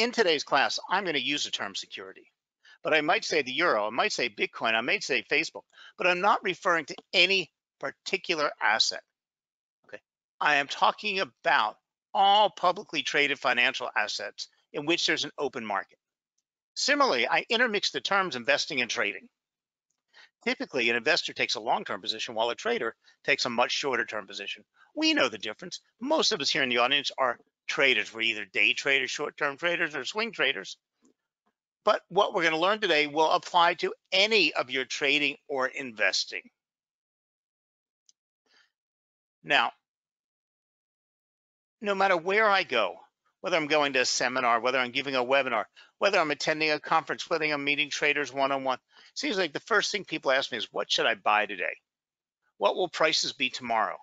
in today's class, I'm going to use the term security, but I might say the euro, I might say Bitcoin, I might say Facebook, but I'm not referring to any particular asset. Okay. I am talking about all publicly traded financial assets in which there's an open market. Similarly, I intermix the terms investing and trading. Typically, an investor takes a long-term position while a trader takes a much shorter-term position. We know the difference. Most of us here in the audience are traders. We're either day traders, short-term traders, or swing traders. But what we're going to learn today will apply to any of your trading or investing. Now, no matter where I go, whether I'm going to a seminar, whether I'm giving a webinar, whether I'm attending a conference, whether I'm meeting traders one-on-one, seems like the first thing people ask me is, what should I buy today? What will prices be tomorrow?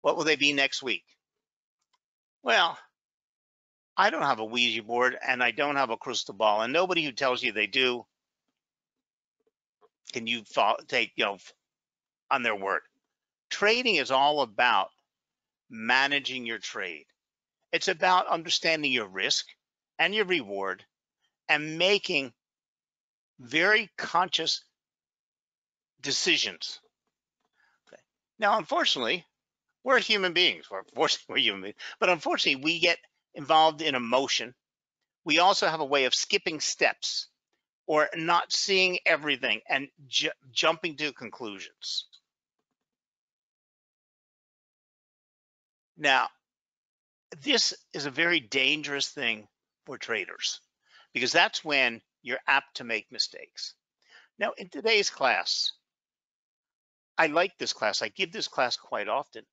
What will they be next week? Well, I don't have a Ouija board and I don't have a crystal ball, and nobody who tells you they do can you follow, take you know on their word. Trading is all about managing your trade. It's about understanding your risk and your reward and making very conscious decisions. Okay. Now, unfortunately, we're human beings. Fortunately, we're human beings. But unfortunately, we get involved in emotion. We also have a way of skipping steps or not seeing everything and ju jumping to conclusions. Now, this is a very dangerous thing for traders because that's when you're apt to make mistakes. Now, in today's class, I like this class. I give this class quite often.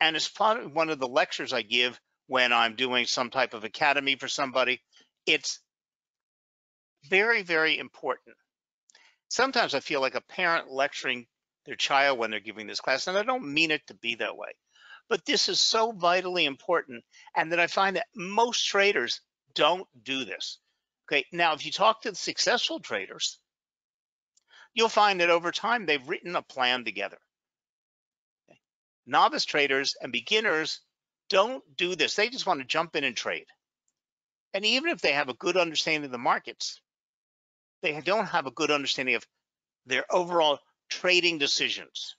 And as part of one of the lectures I give when I'm doing some type of academy for somebody, it's very, very important. Sometimes I feel like a parent lecturing their child when they're giving this class, and I don't mean it to be that way. But this is so vitally important, and that I find that most traders don't do this. Okay, now if you talk to the successful traders, you'll find that over time they've written a plan together. Novice traders and beginners don't do this. They just want to jump in and trade. And even if they have a good understanding of the markets, they don't have a good understanding of their overall trading decisions.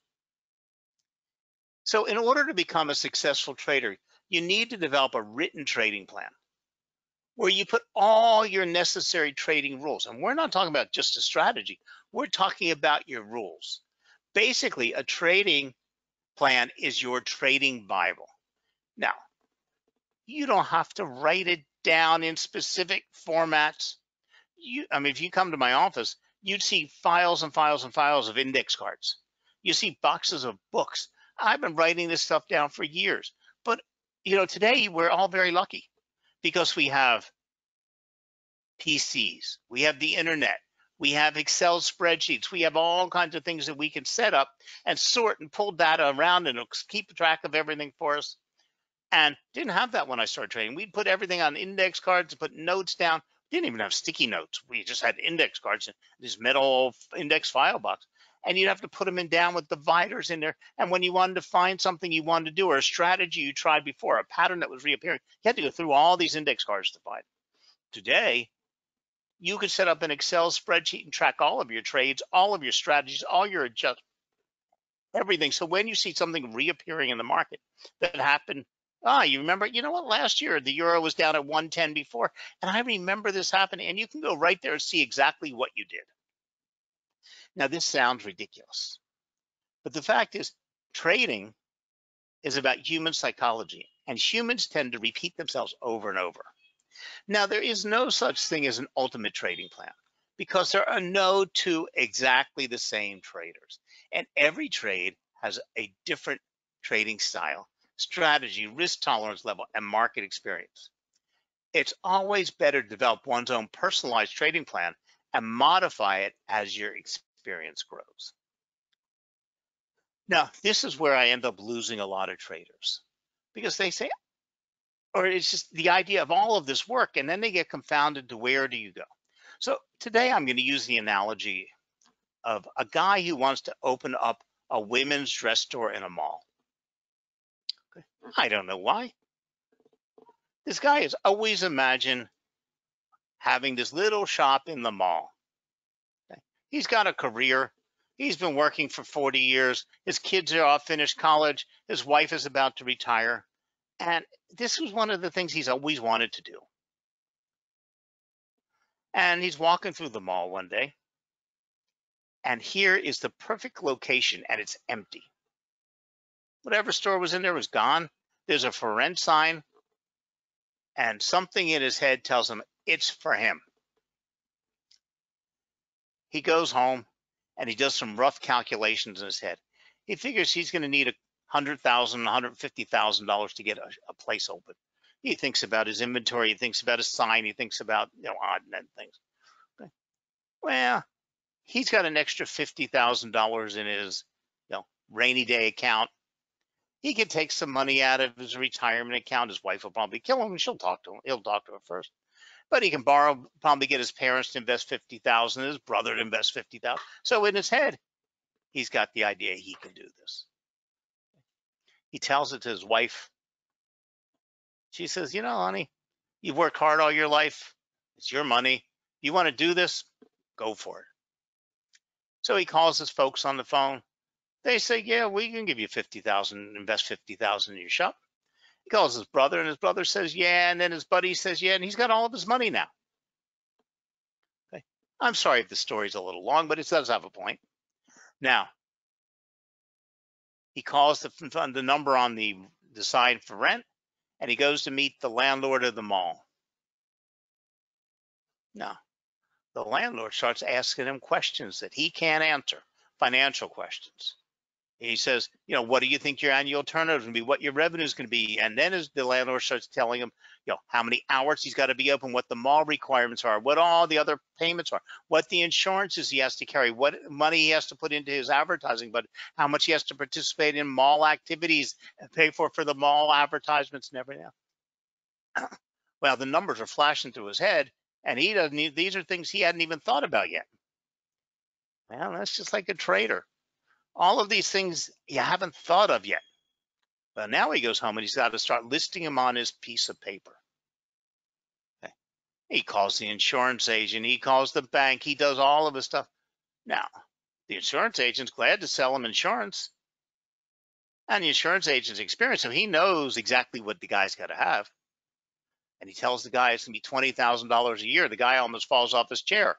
So in order to become a successful trader, you need to develop a written trading plan where you put all your necessary trading rules. And we're not talking about just a strategy, we're talking about your rules. Basically, a trading plan is your trading Bible. Now, you don't have to write it down in specific formats. You, I mean, if you come to my office, you'd see files and files and files of index cards. You see boxes of books. I've been writing this stuff down for years. But, you know, today we're all very lucky because we have PCs, we have the internet, we have Excel spreadsheets, we have all kinds of things that we can set up and sort and pull data around and keep track of everything for us. And didn't have that when I started trading. We'd put everything on index cards, and put notes down. Didn't even have sticky notes. We just had index cards, and this metal index file box and you'd have to put them in down with dividers in there. And when you wanted to find something you wanted to do or a strategy you tried before, a pattern that was reappearing, you had to go through all these index cards to find. Today, you can set up an Excel spreadsheet and track all of your trades, all of your strategies, all your adjust, everything. So when you see something reappearing in the market that happened, ah, you remember, you know what, last year the euro was down at 110 before, and I remember this happening, and you can go right there and see exactly what you did. Now, this sounds ridiculous, but the fact is, trading is about human psychology, and humans tend to repeat themselves over and over. Now, there is no such thing as an ultimate trading plan because there are no two exactly the same traders, and every trade has a different trading style, strategy, risk tolerance level, and market experience. It's always better to develop one's own personalized trading plan and modify it as your experience grows. Now, this is where I end up losing a lot of traders because they say, or it's just the idea of all of this work, and then they get confounded to where do you go? So today I'm going to use the analogy of a guy who wants to open up a women's dress store in a mall. Okay. I don't know why. This guy has always imagined having this little shop in the mall. Okay. He's got a career. He's been working for 40 years. His kids are all finished college. His wife is about to retire. And this was one of the things he's always wanted to do. And he's walking through the mall one day. And here is the perfect location, and it's empty. Whatever store was in there was gone. There's a for rent sign, and something in his head tells him it's for him. He goes home and he does some rough calculations in his head. He figures he's going to need a hundred thousand, hundred fifty thousand dollars to get a, a, place open. He thinks about his inventory. He thinks about his sign. He thinks about you know odd and end things. Okay. Well, he's got an extra fifty thousand dollars in his you know rainy day account. He could take some money out of his retirement account. His wife will probably kill him, and she'll talk to him. He'll talk to her first. But he can borrow, probably get his parents to invest fifty thousand, his brother to invest fifty thousand. So in his head, he's got the idea he can do this. He tells it to his wife. She says, "You know, honey, you've worked hard all your life. It's your money. You want to do this? Go for it." So he calls his folks on the phone. They say, "Yeah, we can give you fifty thousand, invest fifty thousand in your shop." He calls his brother, and his brother says, "Yeah," and then his buddy says, "Yeah," and he's got all of his money now. Okay. I'm sorry if the story's a little long, but it does have a point. Now, he calls the the number on the the sign for rent, and he goes to meet the landlord of the mall. Now, the landlord starts asking him questions that he can't answer, financial questions. He says, you know, what do you think your annual turnover is going to be? What your revenue is going to be? And then as the landlord starts telling him, you know, how many hours he's got to be open, what the mall requirements are, what all the other payments are, what the insurances he has to carry, what money he has to put into his advertising, but how much he has to participate in mall activities and pay for for the mall advertisements and everything. well, the numbers are flashing through his head, and he doesn't. These are things he hadn't even thought about yet. Well, that's just like a trader all of these things you haven't thought of yet. But now he goes home and he's got to start listing them on his piece of paper. Okay. He calls the insurance agent, he calls the bank, he does all of his stuff. Now, the insurance agent's glad to sell him insurance. And the insurance agent's experienced, so he knows exactly what the guy's got to have. And he tells the guy it's going to be $20,000 a year. The guy almost falls off his chair.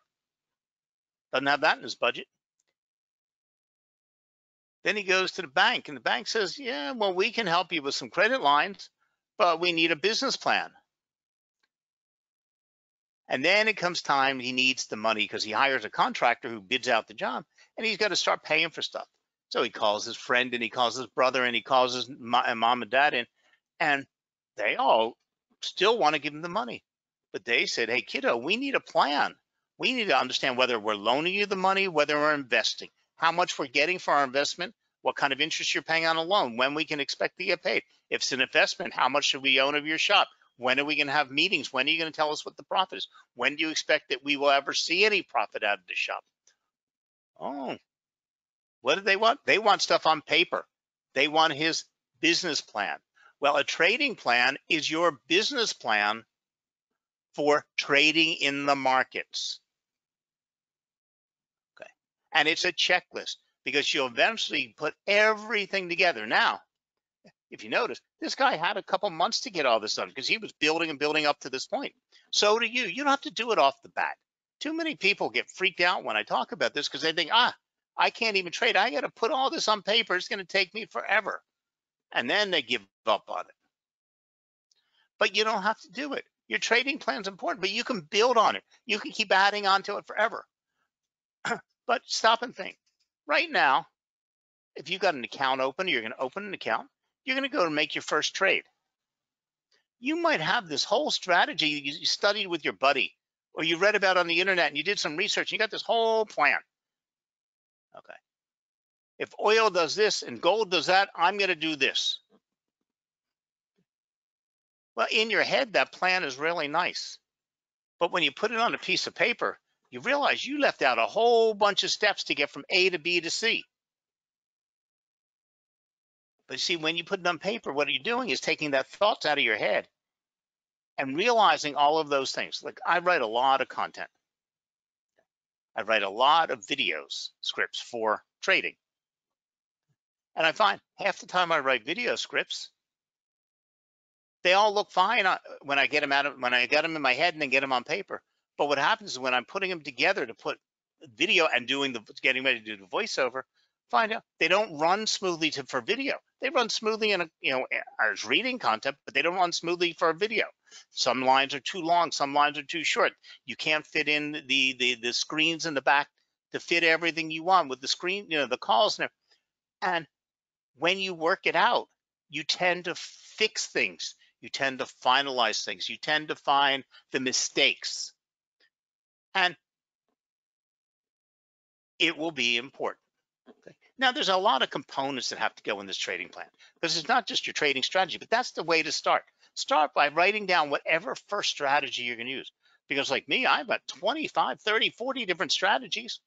Doesn't have that in his budget. Then he goes to the bank, and the bank says, Yeah, well, we can help you with some credit lines, but we need a business plan. And then it comes time he needs the money because he hires a contractor who bids out the job, and he's got to start paying for stuff. So he calls his friend, and he calls his brother, and he calls his uh, mom and dad in, and they all still want to give him the money. But they said, Hey, kiddo, we need a plan. We need to understand whether we're loaning you the money, whether we're investing how much we're getting for our investment, what kind of interest you're paying on a loan, when we can expect to get paid. If it's an investment, how much should we own of your shop? When are we going to have meetings? When are you going to tell us what the profit is? When do you expect that we will ever see any profit out of the shop? Oh, what do they want? They want stuff on paper. They want his business plan. Well, a trading plan is your business plan for trading in the markets and it's a checklist because you'll eventually put everything together. Now, if you notice, this guy had a couple months to get all this done because he was building and building up to this point. So do you. You don't have to do it off the bat. Too many people get freaked out when I talk about this because they think, ah, I can't even trade. I got to put all this on paper. It's going to take me forever. And then they give up on it. But you don't have to do it. Your trading plan is important, but you can build on it. You can keep adding on to it forever. But stop and think. Right now, if you've got an account open, you're going to open an account, you're going to go and make your first trade. You might have this whole strategy you studied with your buddy or you read about on the internet and you did some research and you got this whole plan. Okay. If oil does this and gold does that, I'm going to do this. Well, in your head, that plan is really nice. But when you put it on a piece of paper, you realize you left out a whole bunch of steps to get from A to B to C. But see, when you put it on paper, what are you're doing is taking that thoughts out of your head and realizing all of those things. Like I write a lot of content. I write a lot of videos, scripts for trading. And I find half the time I write video scripts, they all look fine uh, when I get them out of when I get them in my head and then get them on paper. But what happens is when I'm putting them together to put video and doing the getting ready to do the voiceover, find out they don't run smoothly to, for video. They run smoothly in a you know as reading content, but they don't run smoothly for video. Some lines are too long, some lines are too short. You can't fit in the the the screens in the back to fit everything you want with the screen, you know, the calls and and when you work it out, you tend to fix things. You tend to finalize things. You tend to find the mistakes. And it will be important. Okay. Now, there's a lot of components that have to go in this trading plan because it's not just your trading strategy, but that's the way to start. Start by writing down whatever first strategy you're going to use. Because, like me, I have about 25, 30, 40 different strategies,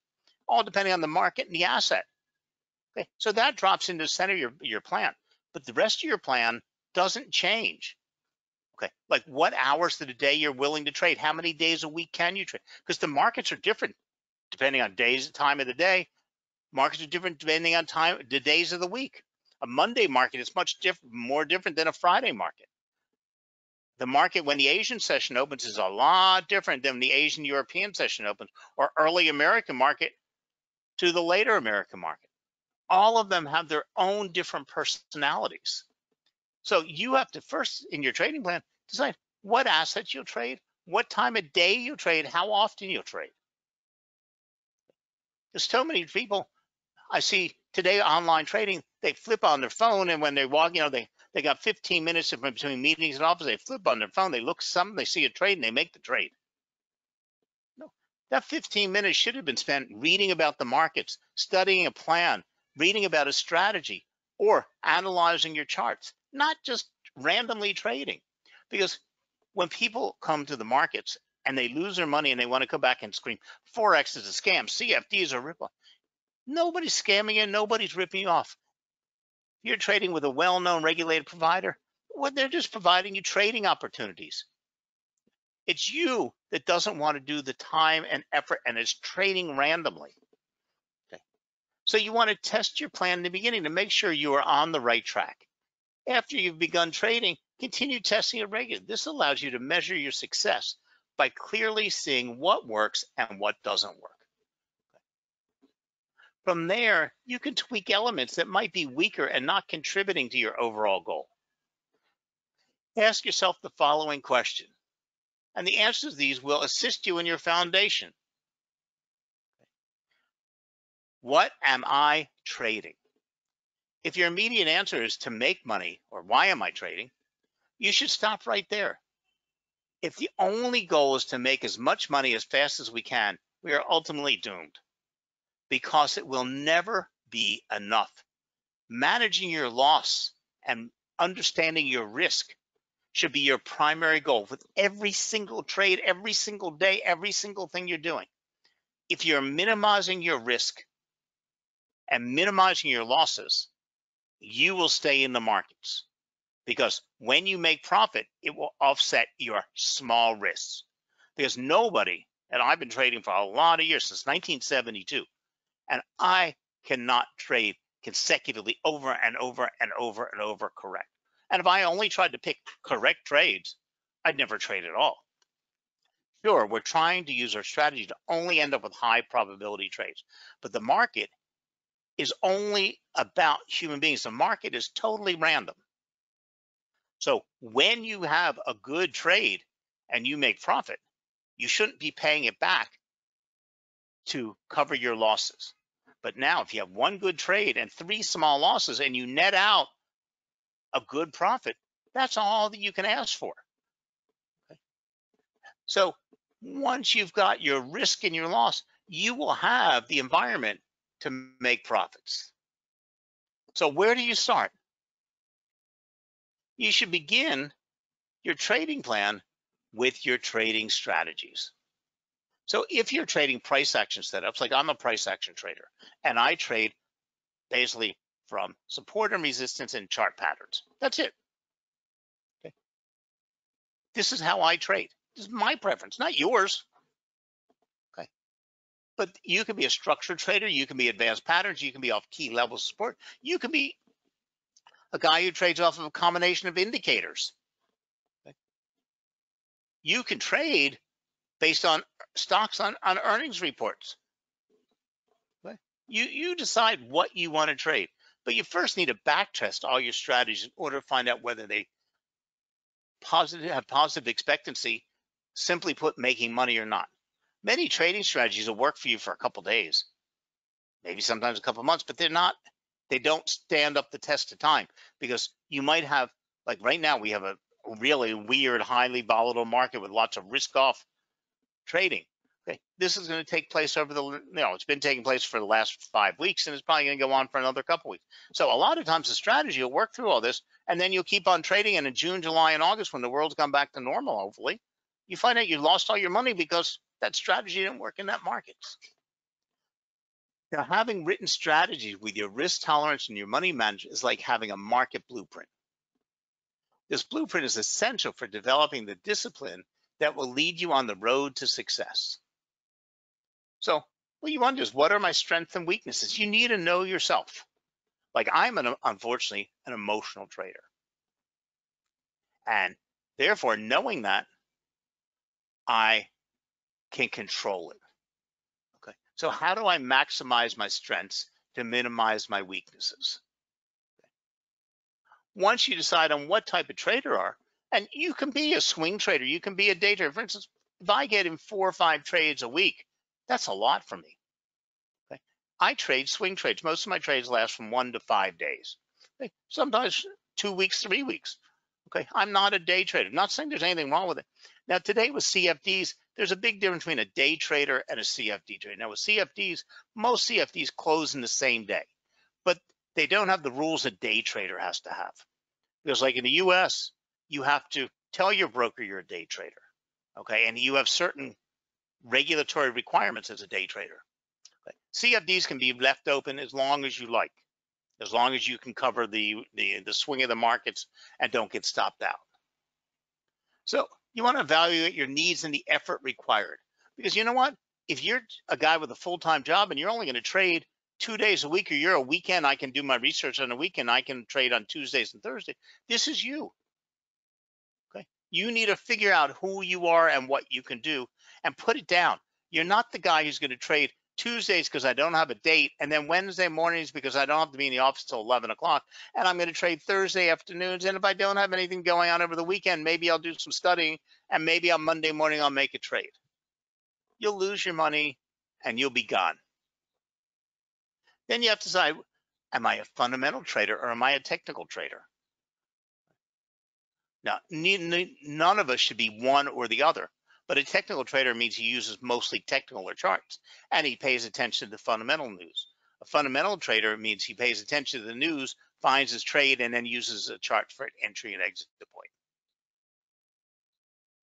all depending on the market and the asset. Okay, so that drops into the center of your, your plan, but the rest of your plan doesn't change. Okay, like what hours of the day you're willing to trade, how many days a week can you trade? Because the markets are different depending on days, time of the day. Markets are different depending on time, the days of the week. A Monday market is much different, more different than a Friday market. The market when the Asian session opens is a lot different than the Asian European session opens, or early American market to the later American market. All of them have their own different personalities. So you have to first in your trading plan decide what assets you'll trade, what time of day you trade, how often you'll trade. There's so many people I see today online trading, they flip on their phone and when they walk, you know, they, they got 15 minutes in between meetings and office, they flip on their phone, they look something, they see a trade and they make the trade. No, that 15 minutes should have been spent reading about the markets, studying a plan, reading about a strategy, or analyzing your charts, not just randomly trading. Because when people come to the markets and they lose their money and they want to come back and scream, Forex is a scam, CFDs are rip Nobody's scamming you, nobody's ripping you off. You're trading with a well-known regulated provider. Well, they're just providing you trading opportunities. It's you that doesn't want to do the time and effort and is trading randomly. Okay. So you want to test your plan in the beginning to make sure you are on the right track. After you've begun trading, continue testing it regularly. This allows you to measure your success by clearly seeing what works and what doesn't work. From there, you can tweak elements that might be weaker and not contributing to your overall goal. Ask yourself the following question, and the answers to these will assist you in your foundation. What am I trading? If your immediate answer is to make money or why am I trading, you should stop right there. If the only goal is to make as much money as fast as we can, we are ultimately doomed because it will never be enough. Managing your loss and understanding your risk should be your primary goal with every single trade, every single day, every single thing you're doing. If you're minimizing your risk and minimizing your losses, you will stay in the markets because when you make profit, it will offset your small risks. Because nobody, and I've been trading for a lot of years, since 1972, and I cannot trade consecutively over and over and over and over correct. And if I only tried to pick correct trades, I'd never trade at all. Sure, we're trying to use our strategy to only end up with high probability trades, but the market is only about human beings. The market is totally random. So when you have a good trade and you make profit, you shouldn't be paying it back to cover your losses. But now, if you have one good trade and three small losses and you net out a good profit, that's all that you can ask for. Okay. So once you've got your risk and your loss, you will have the environment to make profits. So where do you start? You should begin your trading plan with your trading strategies. So if you're trading price action setups, like I'm a price action trader, and I trade basically from support and resistance and chart patterns. That's it. Okay. This is how I trade. This is my preference, not yours. But you can be a structured trader. You can be advanced patterns. You can be off key levels of support. You can be a guy who trades off of a combination of indicators. Okay. You can trade based on stocks on, on earnings reports. Okay. You, you decide what you want to trade, but you first need to backtest all your strategies in order to find out whether they positive have positive expectancy, simply put, making money or not. Many trading strategies will work for you for a couple days, maybe sometimes a couple months, but they're not, they don't stand up the test of time because you might have, like right now, we have a really weird, highly volatile market with lots of risk off trading. Okay, this is going to take place over the, you know, it's been taking place for the last five weeks and it's probably going to go on for another couple weeks. So a lot of times the strategy will work through all this and then you'll keep on trading. And in June, July, and August, when the world's come back to normal, hopefully, you find out you lost all your money because that strategy didn't work in that market. Now, having written strategies with your risk tolerance and your money management is like having a market blueprint. This blueprint is essential for developing the discipline that will lead you on the road to success. So what you want to do is what are my strengths and weaknesses? You need to know yourself. Like I'm an unfortunately an emotional trader. And therefore knowing that I can control it. Okay. So how do I maximize my strengths to minimize my weaknesses? Once you decide on what type of trader are, and you can be a swing trader, you can be a day trader. For instance, if I get in four or five trades a week, that's a lot for me. Okay. I trade swing trades. Most of my trades last from one to five days. Okay. Sometimes two weeks, three weeks. Okay. I'm not a day trader. I'm not saying there's anything wrong with it. Now today with CFDs, there's a big difference between a day trader and a CFD trader. Now with CFDs, most CFDs close in the same day, but they don't have the rules a day trader has to have. Because like in the US, you have to tell your broker you're a day trader. Okay. And you have certain regulatory requirements as a day trader. CFDs can be left open as long as you like, as long as you can cover the, the, the swing of the markets and don't get stopped out. So you want to evaluate your needs and the effort required. Because you know what? If you're a guy with a full-time job and you're only going to trade two days a week or you're a weekend, I can do my research on a weekend, I can trade on Tuesdays and Thursdays. This is you. Okay. You need to figure out who you are and what you can do and put it down. You're not the guy who's going to trade Tuesdays because I don't have a date, and then Wednesday mornings because I don't have to be in the office till 11 o'clock, and I'm going to trade Thursday afternoons. And if I don't have anything going on over the weekend, maybe I'll do some studying, and maybe on Monday morning I'll make a trade. You'll lose your money, and you'll be gone. Then you have to decide, am I a fundamental trader or am I a technical trader? Now, none of us should be one or the other. But a technical trader means he uses mostly technical or charts and he pays attention to the fundamental news. A fundamental trader means he pays attention to the news, finds his trade, and then uses a chart for an entry and exit point.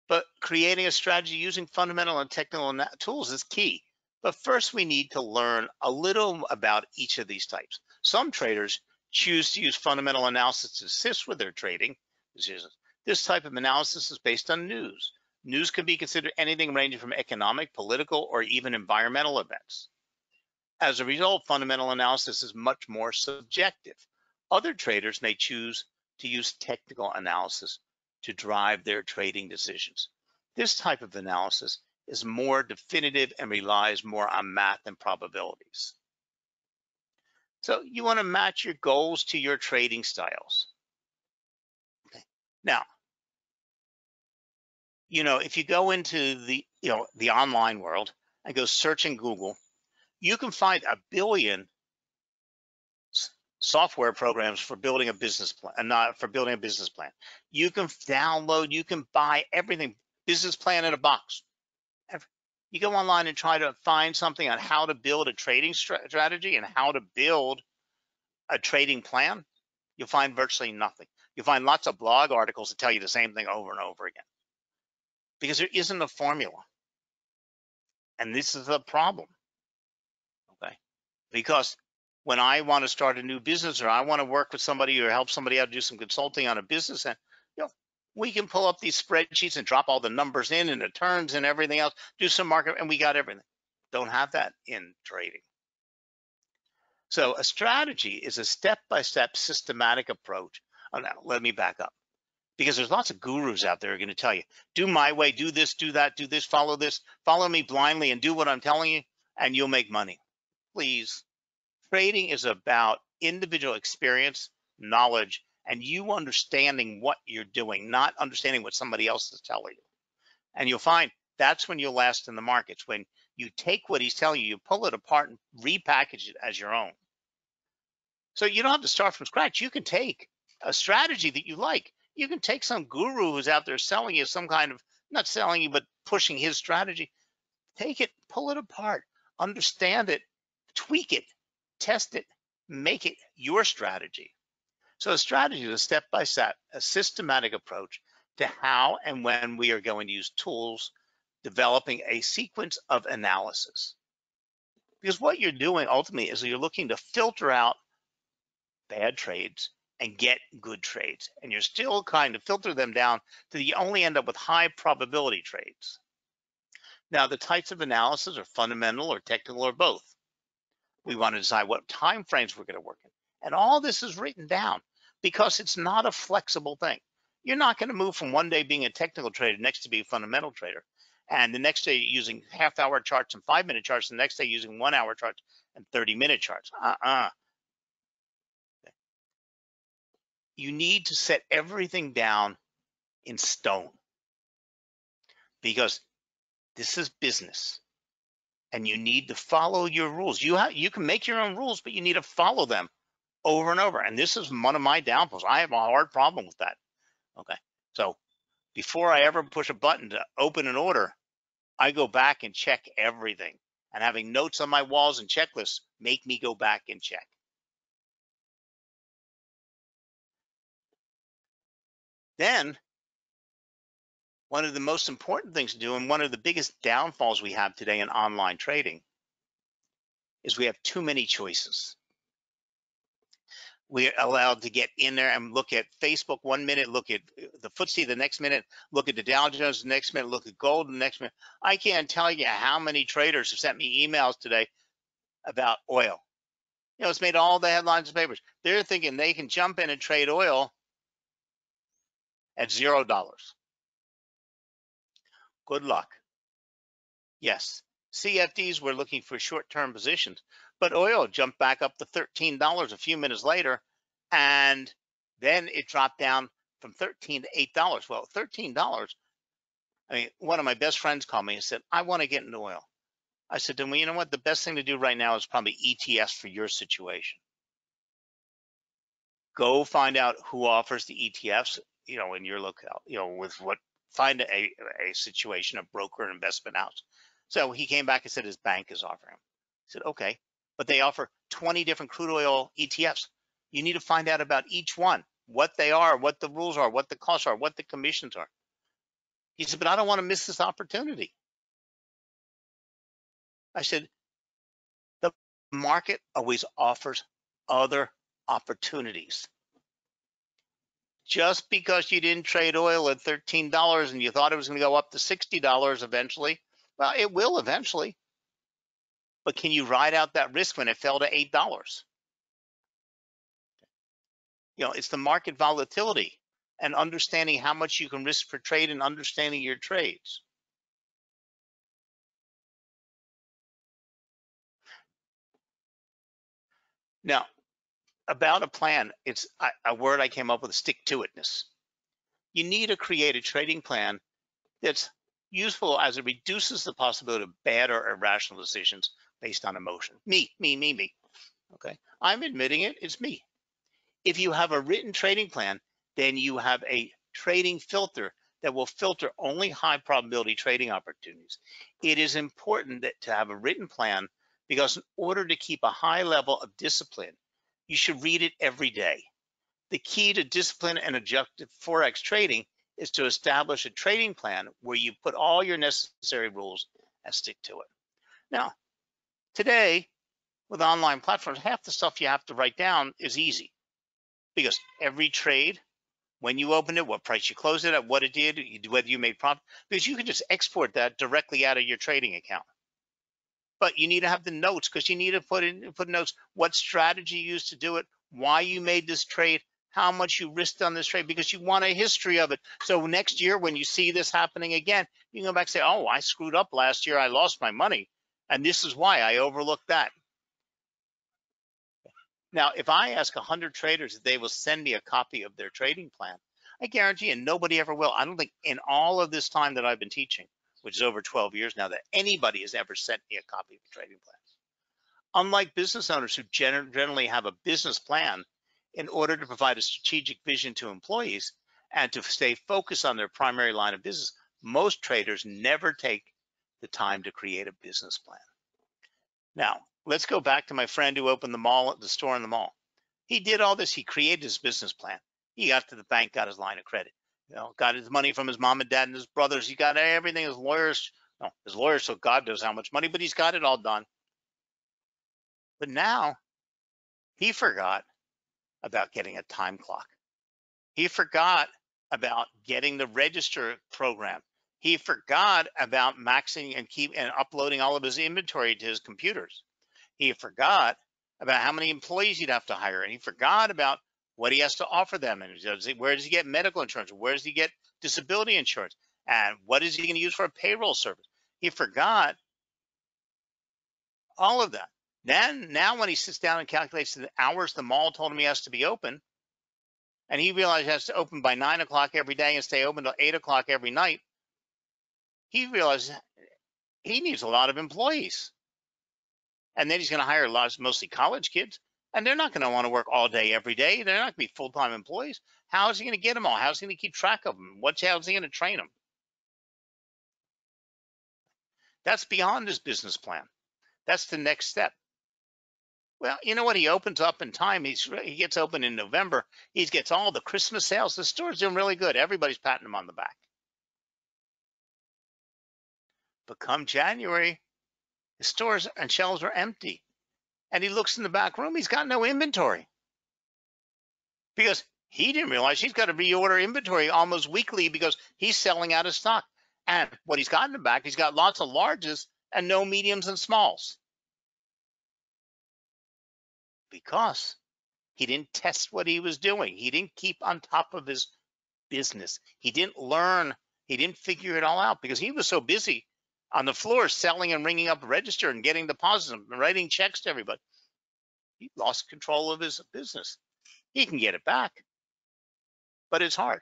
But creating a strategy using fundamental and technical tools is key. But first, we need to learn a little about each of these types. Some traders choose to use fundamental analysis to assist with their trading. This type of analysis is based on news. News can be considered anything ranging from economic, political, or even environmental events. As a result, fundamental analysis is much more subjective. Other traders may choose to use technical analysis to drive their trading decisions. This type of analysis is more definitive and relies more on math and probabilities. So you want to match your goals to your trading styles. Okay. Now, you know, if you go into the, you know, the online world and go search in Google, you can find a billion software programs for building a business plan and uh, not for building a business plan. You can download, you can buy everything, business plan in a box. You go online and try to find something on how to build a trading strategy and how to build a trading plan. You'll find virtually nothing. You'll find lots of blog articles that tell you the same thing over and over again because there isn't a formula. And this is the problem. Okay. Because when I want to start a new business or I want to work with somebody or help somebody out do some consulting on a business, and you know, we can pull up these spreadsheets and drop all the numbers in and the turns and everything else, do some market, and we got everything. Don't have that in trading. So a strategy is a step-by-step systematic approach. Oh, now let me back up because there's lots of gurus out there are going to tell you, do my way, do this, do that, do this, follow this, follow me blindly and do what I'm telling you and you'll make money. Please. Trading is about individual experience, knowledge, and you understanding what you're doing, not understanding what somebody else is telling you. And you'll find that's when you'll last in the markets, when you take what he's telling you, you pull it apart and repackage it as your own. So you don't have to start from scratch. You can take a strategy that you like. You can take some guru who's out there selling you some kind of, not selling you, but pushing his strategy. Take it, pull it apart, understand it, tweak it, test it, make it your strategy. So a strategy is a step-by-step, a systematic approach to how and when we are going to use tools, developing a sequence of analysis. Because what you're doing ultimately is you're looking to filter out bad trades and get good trades. And you're still kind of filter them down to you only end up with high probability trades. Now, the types of analysis are fundamental or technical or both. We want to decide what time frames we're going to work in. And all this is written down because it's not a flexible thing. You're not going to move from one day being a technical trader, next to be a fundamental trader, and the next day using half hour charts and five minute charts, the next day using one hour charts and 30 minute charts. Uh-uh. You need to set everything down in stone because this is business and you need to follow your rules. You have you can make your own rules, but you need to follow them over and over. And this is one of my downfalls. I have a hard problem with that. Okay. So before I ever push a button to open an order, I go back and check everything. And having notes on my walls and checklists make me go back and check. Then, one of the most important things to do, and one of the biggest downfalls we have today in online trading, is we have too many choices we're allowed to get in there and look at Facebook one minute, look at uh, the FTSE the next minute, look at the Dow Jones the next minute, look at gold the next minute. I can't tell you how many traders have sent me emails today about oil. You know, it's made all the headlines and papers. They're thinking they can jump in and trade oil at zero dollars. Good luck. Yes, CFDs were looking for short-term positions, but oil jumped back up to $13 a few minutes later, and then it dropped down from 13 to $8. Well, $13, I mean, one of my best friends called me and said, I want to get into oil. I said him, well, you know what? The best thing to do right now is probably ETFs for your situation. Go find out who offers the ETFs, you know, in your locale, you know, with what, find a, a situation, a broker, an investment house. So he came back and said his bank is offering him. I said, okay, but they offer 20 different crude oil ETFs. You need to find out about each one, what they are, what the rules are, what the costs are, what the commissions are. He said, but I don't want to miss this opportunity. I said, the market always offers other opportunities. Just because you didn't trade oil at $13 and you thought it was going to go up to $60 eventually, well, it will eventually but can you ride out that risk when it fell to eight dollars? You know, it's the market volatility and understanding how much you can risk per trade and understanding your trades. Now, about a plan, it's a, a word I came up with, stick to itness. You need to create a trading plan that's useful as it reduces the possibility of bad or irrational decisions based on emotion. Me, me, me, me. Okay, I'm admitting it, it's me. If you have a written trading plan, then you have a trading filter that will filter only high probability trading opportunities. It is important that to have a written plan because in order to keep a high level of discipline, you should read it every day. The key to discipline and objective Forex trading is to establish a trading plan where you put all your necessary rules and stick to it. Now, Today, with online platforms, half the stuff you have to write down is easy because every trade, when you opened it, what price you closed it at, what it did, whether you made profit, because you can just export that directly out of your trading account. But you need to have the notes because you need to put in put notes what strategy you used to do it, why you made this trade, how much you risked on this trade, because you want a history of it. So next year, when you see this happening again, you can go back and say, oh, I screwed up last year. I lost my money. And this is why I overlooked that. Now, if I ask 100 traders they will send me a copy of their trading plan, I guarantee you nobody ever will. I don't think in all of this time that I've been teaching, which is over 12 years now, that anybody has ever sent me a copy of the trading plan. Unlike business owners who generally have a business plan in order to provide a strategic vision to employees and to stay focused on their primary line of business, most traders never take the time to create a business plan. Now, let's go back to my friend who opened the mall, at the store in the mall. He did all this. He created his business plan. He got to the bank, got his line of credit. You know, got his money from his mom and dad and his brothers. He got everything. His lawyers, no, his lawyers, so God knows how much money, but he's got it all done. But now he forgot about getting a time clock. He forgot about getting the register program. He forgot about maxing and keep and uploading all of his inventory to his computers. He forgot about how many employees he'd have to hire, and he forgot about what he has to offer them, and does he, where does he get medical insurance? Where does he get disability insurance? And what is he going to use for a payroll service? He forgot all of that. Then now when he sits down and calculates the hours the mall told him he has to be open, and he realizes he has to open by nine o'clock every day and stay open till eight o'clock every night, he realizes he needs a lot of employees. And then he's going to hire lots, mostly college kids, and they're not going to want to work all day every day. They're not going to be full-time employees. How is he going to get them all? How is he going to keep track of them? What's how is he going to train them? That's beyond his business plan. That's the next step. Well, you know what? He opens up in time. He's he gets open in November. He gets all the Christmas sales. The store's doing really good. Everybody's patting him on the back. But come January, the stores and shelves are empty. And he looks in the back room, he's got no inventory. Because he didn't realize he's got to reorder inventory almost weekly because he's selling out of stock. And what he's got in the back, he's got lots of larges and no mediums and smalls. Because he didn't test what he was doing. He didn't keep on top of his business. He didn't learn. He didn't figure it all out because he was so busy on the floor selling and ringing up register and getting deposits and writing checks to everybody. He lost control of his business. He can get it back, but it's hard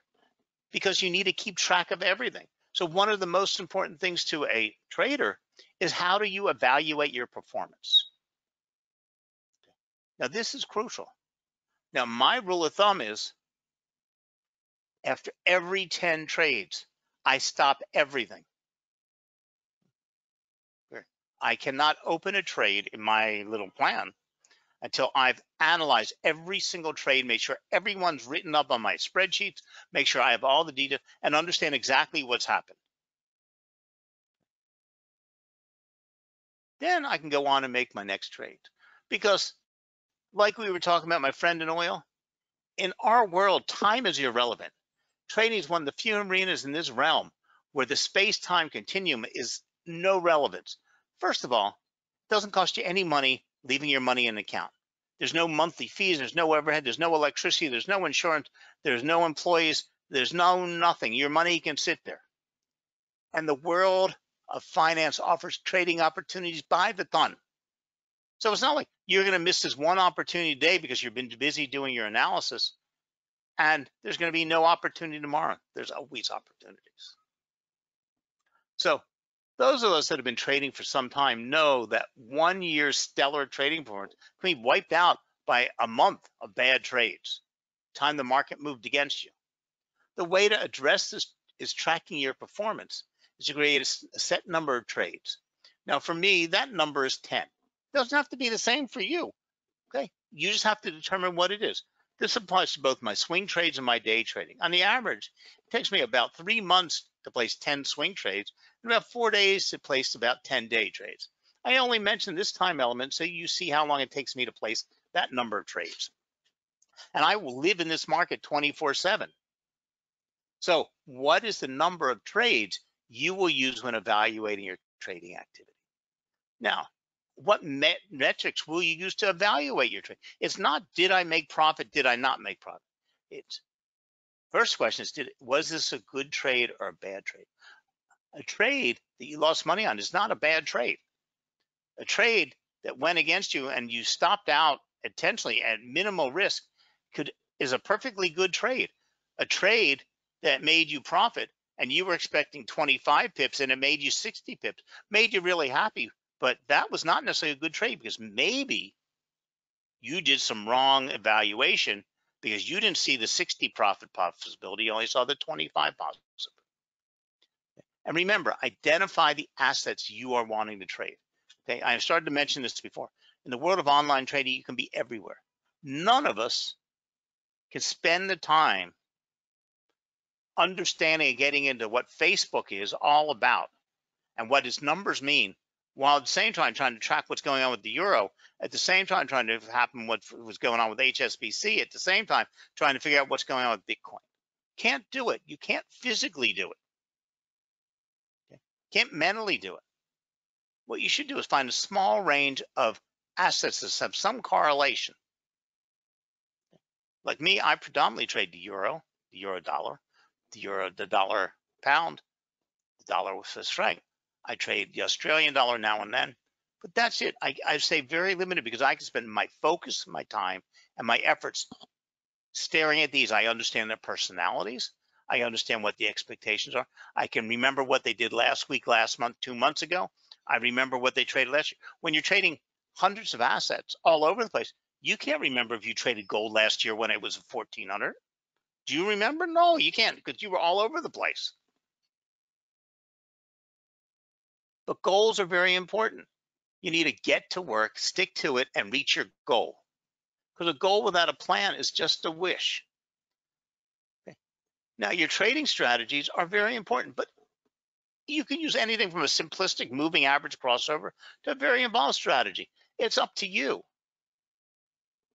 because you need to keep track of everything. So one of the most important things to a trader is how do you evaluate your performance? Now this is crucial. Now my rule of thumb is after every 10 trades, I stop everything. I cannot open a trade in my little plan until I've analyzed every single trade, make sure everyone's written up on my spreadsheets, make sure I have all the data and understand exactly what's happened. Then I can go on and make my next trade. Because like we were talking about my friend in oil, in our world, time is irrelevant. Trading is one of the few arenas in this realm where the space-time continuum is no relevance. First of all, it doesn't cost you any money leaving your money in an account. There's no monthly fees, there's no overhead, there's no electricity, there's no insurance, there's no employees, there's no nothing. Your money can sit there. And the world of finance offers trading opportunities by the ton. So it's not like you're going to miss this one opportunity today because you've been busy doing your analysis and there's going to be no opportunity tomorrow. There's always opportunities. So those of us that have been trading for some time know that one year's stellar trading performance can be wiped out by a month of bad trades, time the market moved against you. The way to address this is tracking your performance is to create a set number of trades. Now for me, that number is 10. It doesn't have to be the same for you, okay? You just have to determine what it is. This applies to both my swing trades and my day trading. On the average, it takes me about three months to place 10 swing trades and about four days to place about 10 day trades. I only mention this time element so you see how long it takes me to place that number of trades. And I will live in this market 24 seven. So what is the number of trades you will use when evaluating your trading activity? Now, what met metrics will you use to evaluate your trade? It's not did I make profit, did I not make profit? It's first question is did was this a good trade or a bad trade? A trade that you lost money on is not a bad trade. A trade that went against you and you stopped out intentionally at minimal risk could is a perfectly good trade. A trade that made you profit and you were expecting 25 pips and it made you 60 pips, made you really happy. But that was not necessarily a good trade because maybe you did some wrong evaluation because you didn't see the 60 profit possibility, you only saw the 25 possibility. And remember, identify the assets you are wanting to trade. Okay, I have started to mention this before. In the world of online trading, you can be everywhere. None of us can spend the time understanding and getting into what Facebook is all about and what its numbers mean, while at the same time trying to track what's going on with the euro, at the same time trying to happen what was going on with HSBC, at the same time trying to figure out what's going on with Bitcoin. Can't do it. You can't physically do it. Okay? Can't mentally do it. What you should do is find a small range of assets that have some correlation. Like me, I predominantly trade the euro, the euro dollar, the euro, the dollar pound, the dollar with Swiss franc. I trade the Australian dollar now and then, but that's it. I, I say very limited because I can spend my focus, my time, and my efforts staring at these. I understand their personalities. I understand what the expectations are. I can remember what they did last week, last month, two months ago. I remember what they traded last year. When you're trading hundreds of assets all over the place, you can't remember if you traded gold last year when it was 1400. Do you remember? No, you can't because you were all over the place. But goals are very important. You need to get to work, stick to it, and reach your goal. Because a goal without a plan is just a wish. Okay. Now, your trading strategies are very important, but you can use anything from a simplistic moving average crossover to a very involved strategy. It's up to you.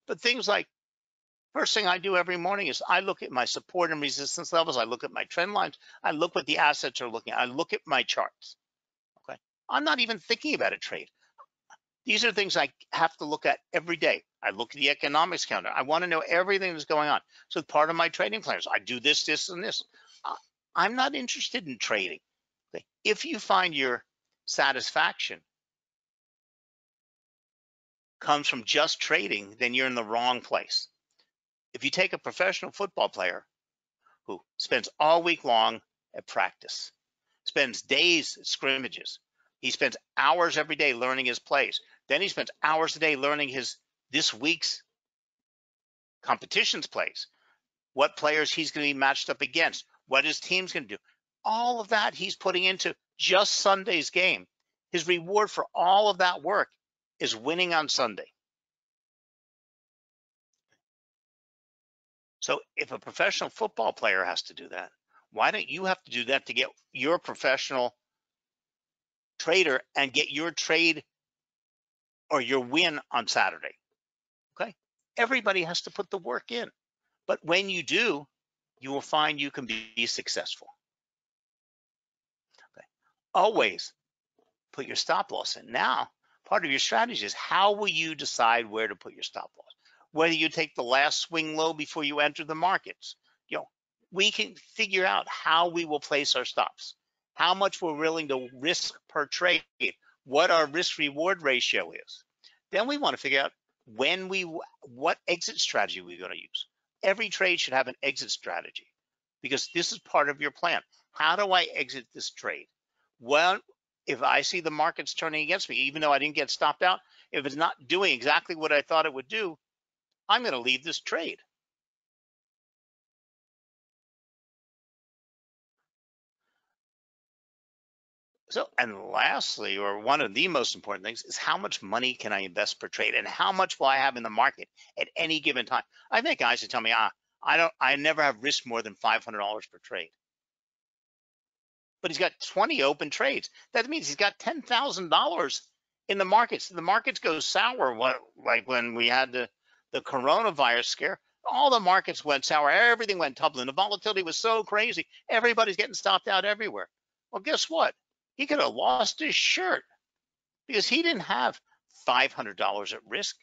But things like First thing I do every morning is I look at my support and resistance levels. I look at my trend lines. I look what the assets are looking at. I look at my charts. I'm not even thinking about a trade. These are things I have to look at every day. I look at the economics calendar. I want to know everything that's going on. So part of my trading plans, I do this, this, and this. I'm not interested in trading. If you find your satisfaction comes from just trading, then you're in the wrong place if you take a professional football player who spends all week long at practice, spends days at scrimmages, he spends hours every day learning his plays. Then he spends hours a day learning his this week's competitions plays, what players he's going to be matched up against, what his team's going to do. All of that he's putting into just Sunday's game. His reward for all of that work is winning on Sunday. So if a professional football player has to do that, why don't you have to do that to get your professional trader and get your trade or your win on Saturday? Okay. Everybody has to put the work in. But when you do, you will find you can be successful. Okay. Always put your stop loss in. Now, part of your strategy is how will you decide where to put your stop loss? whether you take the last swing low before you enter the markets. You know, we can figure out how we will place our stops, how much we're willing to risk per trade, what our risk reward ratio is. Then we want to figure out when we, what exit strategy we're going to use. Every trade should have an exit strategy because this is part of your plan. How do I exit this trade? Well, if I see the markets turning against me, even though I didn't get stopped out, if it's not doing exactly what I thought it would do, I'm going to leave this trade. So, and lastly, or one of the most important things is how much money can I invest per trade and how much will I have in the market at any given time? I've had guys that tell me, ah, I don't, I never have risk more than $500 per trade. But he's got 20 open trades. That means he's got $10,000 in the markets. The markets go sour, what, like when we had the the coronavirus scare, all the markets went sour, everything went tumbling. The volatility was so crazy, everybody's getting stopped out everywhere. Well, guess what? He could have lost his shirt because he didn't have $500 at risk.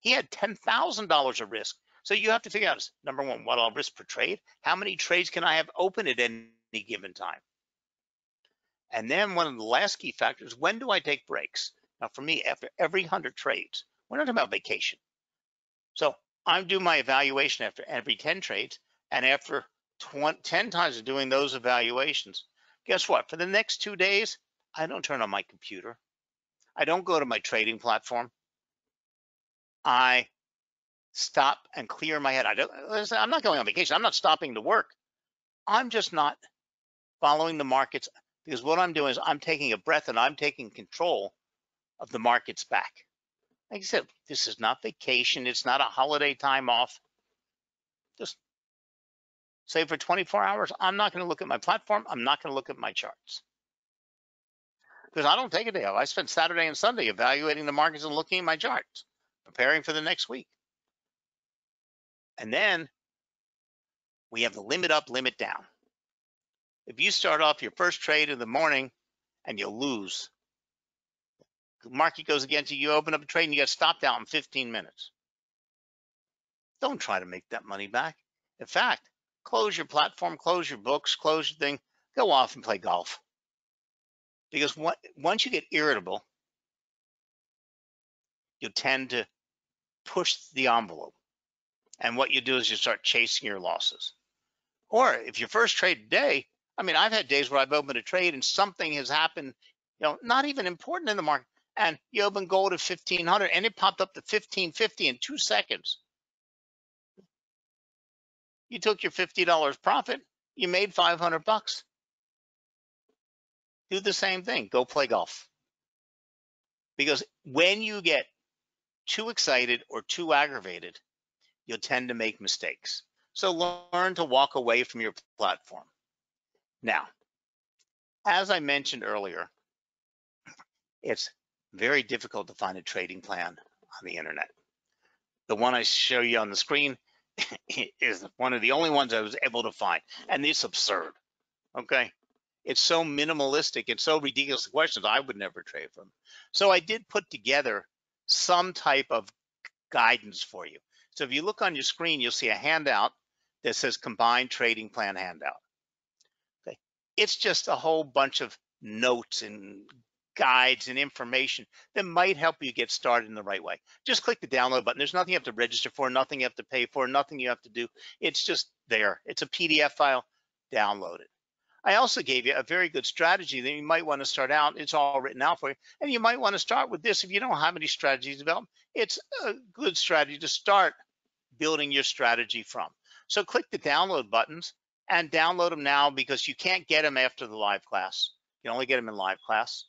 He had $10,000 at risk. So you have to figure out number one, what I'll risk per trade. How many trades can I have open at any given time? And then one of the last key factors, when do I take breaks? Now for me, after every 100 trades, we're not talking about vacation. So I do my evaluation after every 10 trades and after 20, 10 times of doing those evaluations, guess what? For the next two days, I don't turn on my computer. I don't go to my trading platform. I stop and clear my head. I don't, I'm not going on vacation. I'm not stopping to work. I'm just not following the markets because what I'm doing is I'm taking a breath and I'm taking control of the markets back. Like I said, this is not vacation. It's not a holiday time off. Say for 24 hours, I'm not going to look at my platform. I'm not going to look at my charts because I don't take a day off. I spend Saturday and Sunday evaluating the markets and looking at my charts, preparing for the next week. And then we have the limit up, limit down. If you start off your first trade in the morning and you lose, the market goes against you, you open up a trade and you get stopped out in 15 minutes. Don't try to make that money back. In fact, close your platform, close your books, close your thing, go off and play golf. Because once you get irritable, you tend to push the envelope. And what you do is you start chasing your losses. Or if your first trade today, I mean, I've had days where I've opened a trade and something has happened, you know, not even important in the market, and you open gold at 1500 and it popped up to 1550 in two seconds. You took your $50 profit, you made 500 bucks. Do the same thing, go play golf. Because when you get too excited or too aggravated, you'll tend to make mistakes. So learn to walk away from your platform. Now, as I mentioned earlier, it's very difficult to find a trading plan on the internet. The one I show you on the screen is one of the only ones I was able to find, and it's absurd. Okay, it's so minimalistic and so ridiculous questions. I would never trade from. So I did put together some type of guidance for you. So if you look on your screen, you'll see a handout that says combined trading plan handout. Okay. It's just a whole bunch of notes and guides and information that might help you get started in the right way. Just click the download button. There's nothing you have to register for, nothing you have to pay for, nothing you have to do. It's just there. It's a PDF file. Download it. I also gave you a very good strategy that you might want to start out. It's all written out for you. And you might want to start with this if you don't have any strategies developed. It's a good strategy to start building your strategy from. So click the download buttons and download them now because you can't get them after the live class. You can only get them in live class.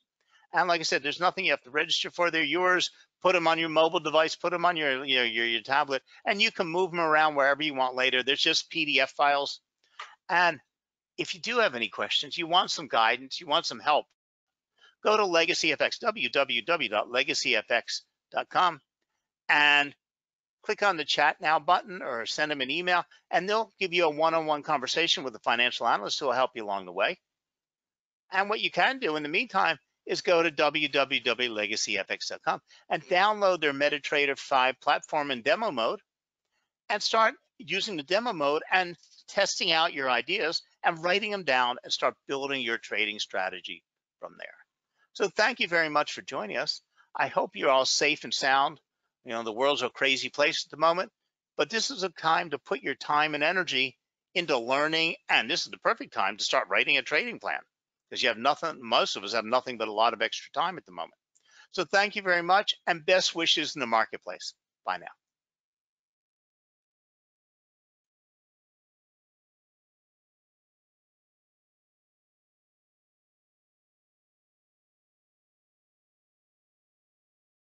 And like I said, there's nothing you have to register for. They're yours. Put them on your mobile device, put them on your, your, your, your tablet, and you can move them around wherever you want later. There's just PDF files. And if you do have any questions, you want some guidance, you want some help, go to LegacyFX, www.legacyfx.com, and click on the chat now button or send them an email, and they'll give you a one-on-one conversation with a financial analyst who will help you along the way. And what you can do in the meantime is go to www.legacyfx.com and download their MetaTrader 5 platform in demo mode and start using the demo mode and testing out your ideas and writing them down and start building your trading strategy from there. So thank you very much for joining us. I hope you're all safe and sound. You know, the world's a crazy place at the moment, but this is a time to put your time and energy into learning. And this is the perfect time to start writing a trading plan because you have nothing, most of us have nothing but a lot of extra time at the moment. So thank you very much and best wishes in the marketplace. Bye now.